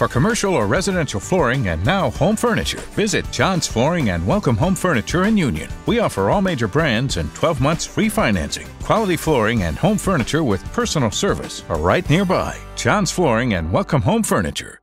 For commercial or residential flooring and now home furniture, visit John's Flooring and Welcome Home Furniture in Union. We offer all major brands and 12 months free financing. Quality flooring and home furniture with personal service are right nearby. John's Flooring and Welcome Home Furniture.